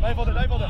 Daj wodę, daj wodę!